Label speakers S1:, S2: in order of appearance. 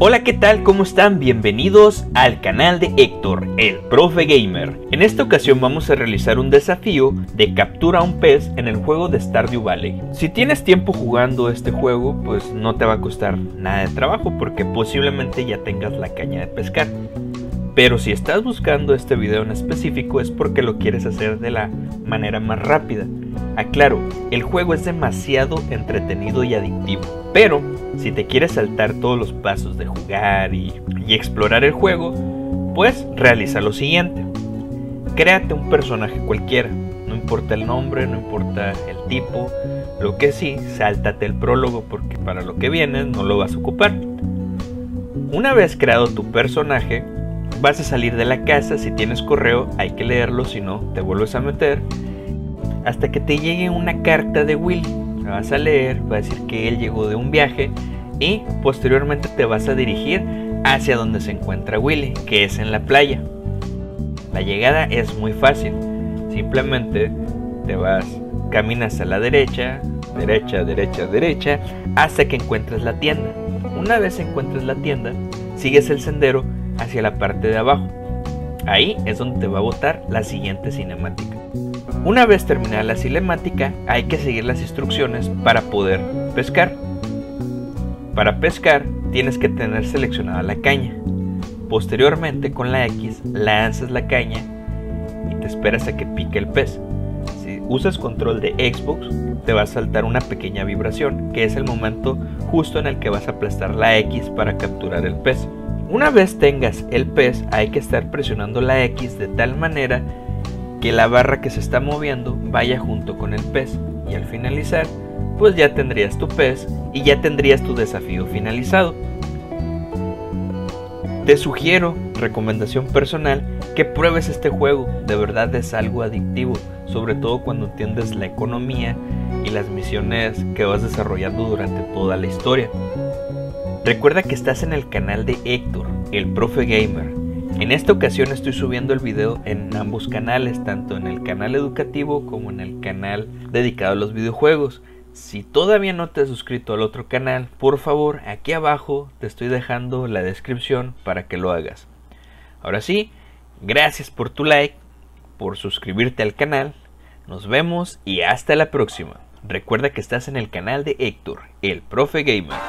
S1: Hola, ¿qué tal? ¿Cómo están? Bienvenidos al canal de Héctor, el profe gamer. En esta ocasión vamos a realizar un desafío de captura a un pez en el juego de Stardew Valley. Si tienes tiempo jugando este juego, pues no te va a costar nada de trabajo porque posiblemente ya tengas la caña de pescar. Pero si estás buscando este video en específico es porque lo quieres hacer de la manera más rápida. Aclaro, el juego es demasiado entretenido y adictivo, pero si te quieres saltar todos los pasos de jugar y, explorar el juego, pues realiza lo siguiente. Créate un personaje cualquiera, no importa el nombre, no importa el tipo, lo que sí, sáltate el prólogo porque para lo que vienes no lo vas a ocupar. Una vez creado tu personaje, vas a salir de la casa, si tienes correo hay que leerlo, si no te vuelves a meter, hasta que te llegue una carta de Willy vas a leer, va a decir que él llegó de un viaje y posteriormente te vas a dirigir hacia donde se encuentra Willy, que es en la playa. La llegada es muy fácil, simplemente te vas, caminas a la derecha, derecha, derecha, derecha, hasta que encuentres la tienda. Una vez encuentres la tienda, sigues el sendero hacia la parte de abajo. Ahí es donde te va a botar la siguiente cinemática. Una vez terminada la cinemática, hay que seguir las instrucciones para poder pescar. Para pescar, tienes que tener seleccionada la caña. Posteriormente, con la X, lanzas la caña y te esperas a que pique el pez. Si usas control de Xbox, te va a saltar una pequeña vibración, que es el momento justo en el que vas a aplastar la X para capturar el pez. Una vez tengas el pez, hay que estar presionando la X de tal manera que la barra que se está moviendo vaya junto con el pez y al finalizar pues ya tendrías tu pez y ya tendrías tu desafío finalizado. Te sugiero, recomendación personal, que pruebes este juego, de verdad es algo adictivo, sobre todo cuando entiendes la economía y las misiones que vas desarrollando durante toda la historia. Recuerda que estás en el canal de Héctor, el profe gamer, en esta ocasión estoy subiendo el video en ambos canales, tanto en el canal educativo como en el canal dedicado a los videojuegos. Si todavía no te has suscrito al otro canal, por favor, aquí abajo te estoy dejando la descripción para que lo hagas. Ahora sí, gracias por tu like, por suscribirte al canal. Nos vemos y hasta la próxima. Recuerda que estás en el canal de Héctor, el profe gamer.